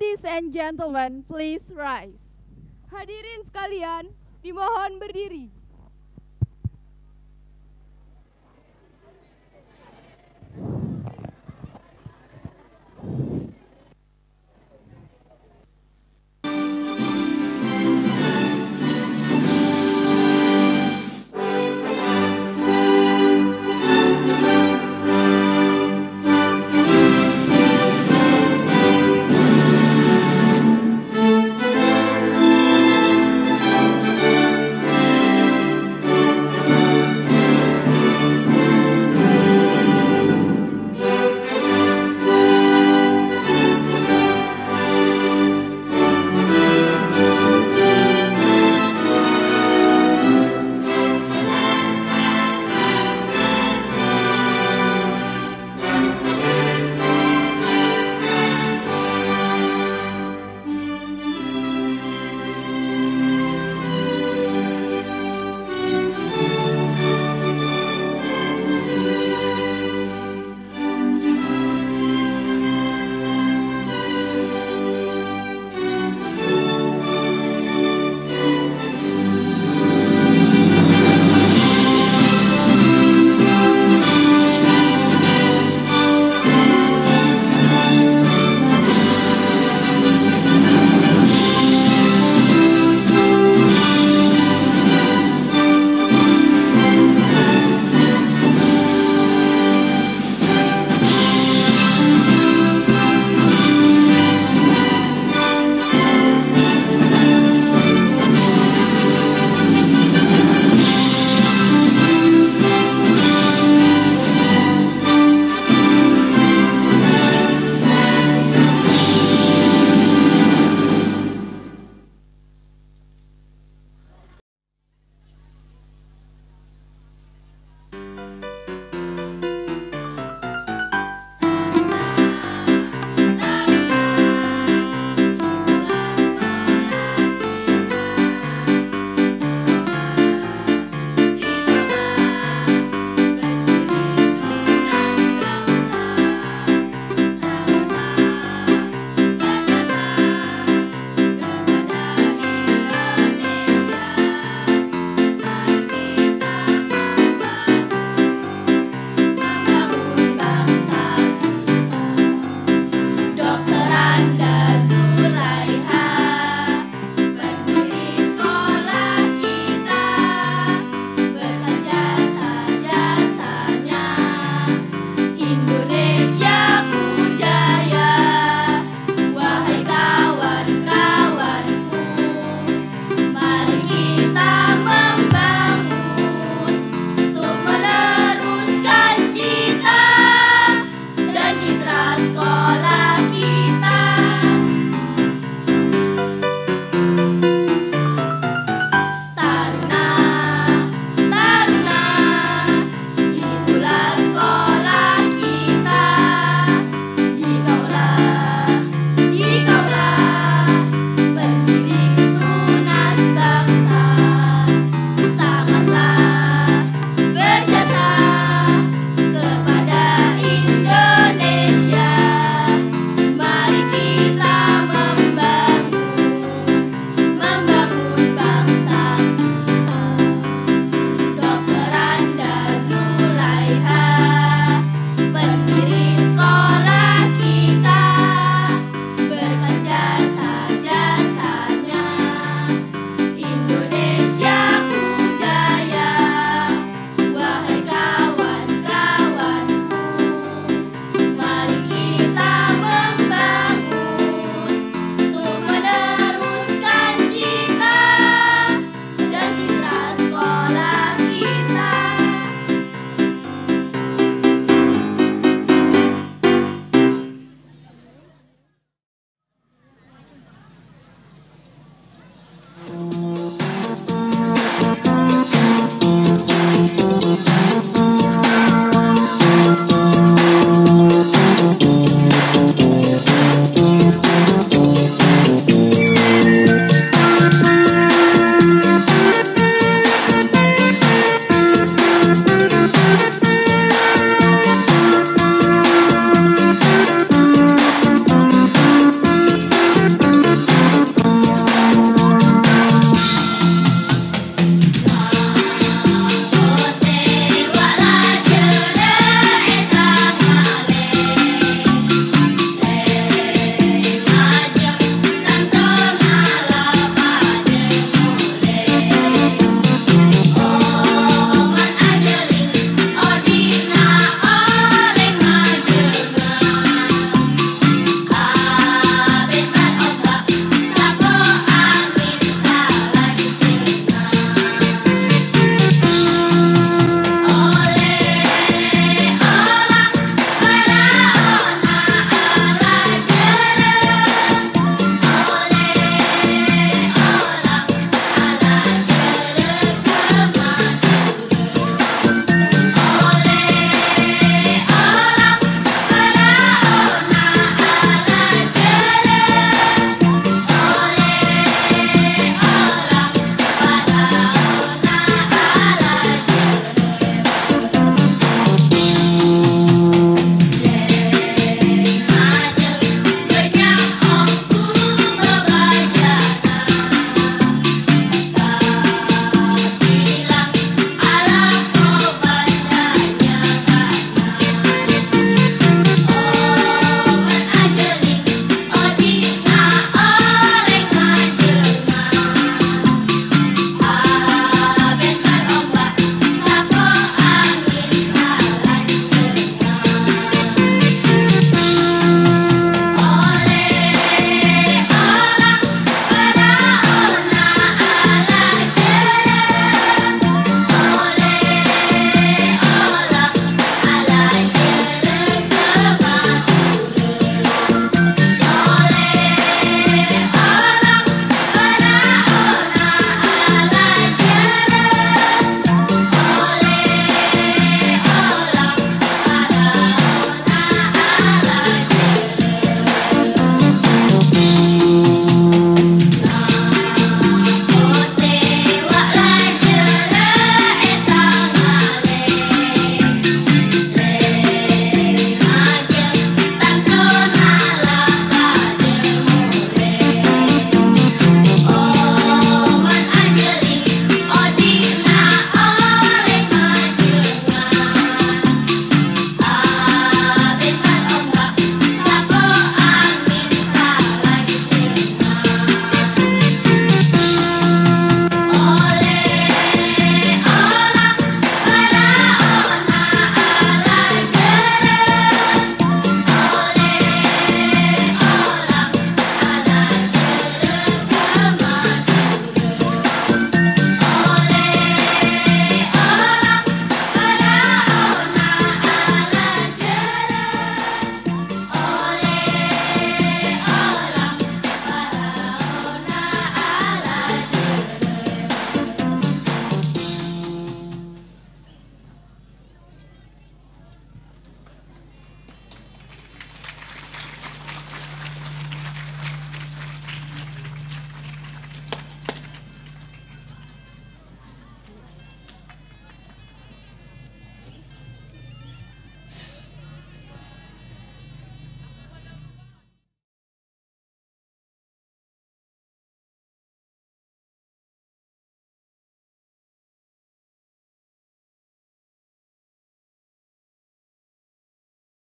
Ladies and gentlemen, please rise. Hadirin sekalian, dimohon berdiri.